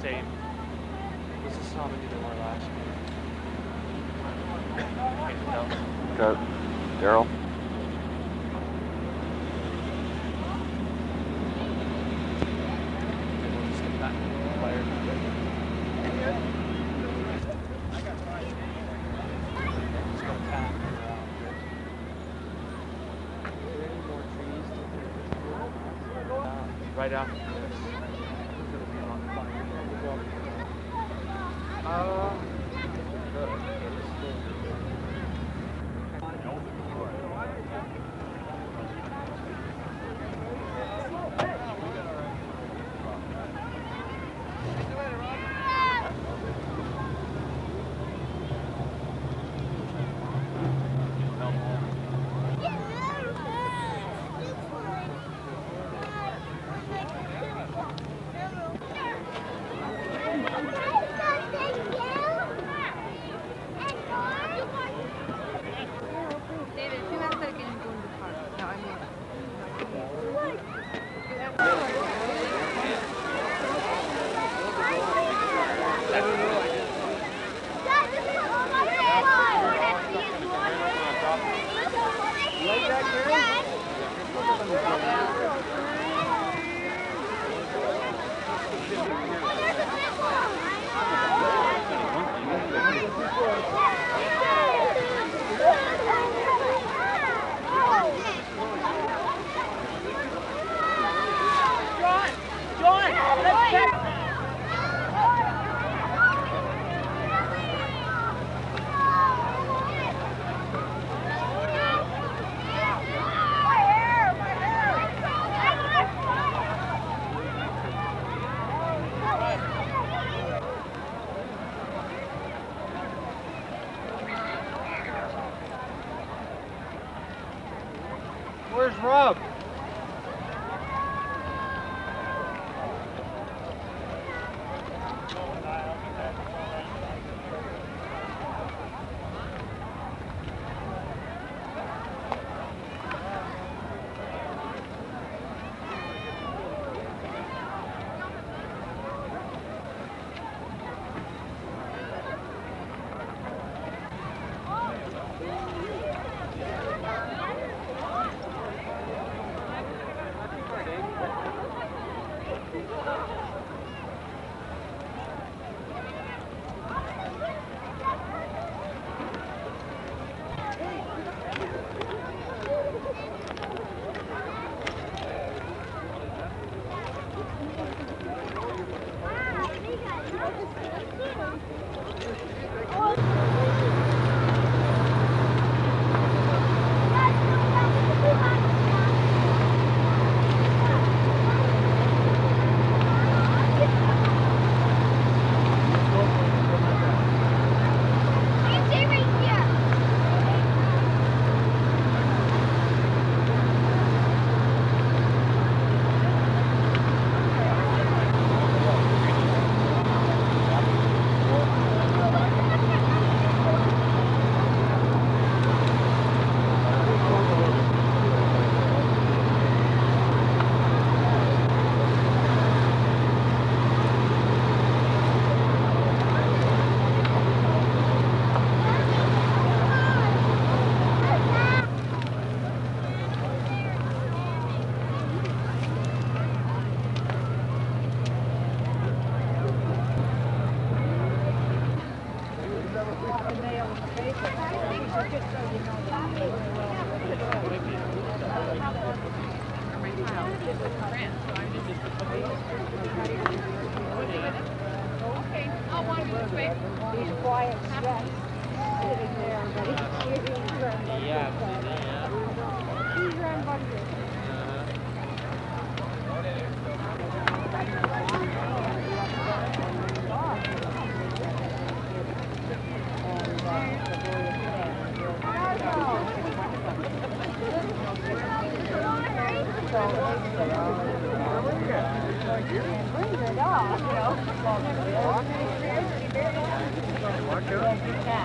It's, it's the same. This is how many there were last year. Daryl. Okay, we'll just get that fired. It's got a path around here. Uh, Right after this. It's gonna be about five. Uh, Where's Rob? Yeah, himself. He's run by Yeah.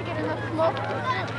to get enough smoke.